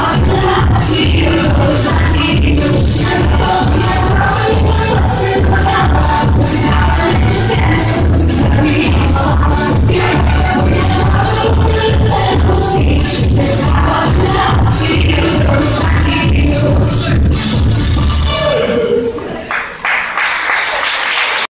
I'm not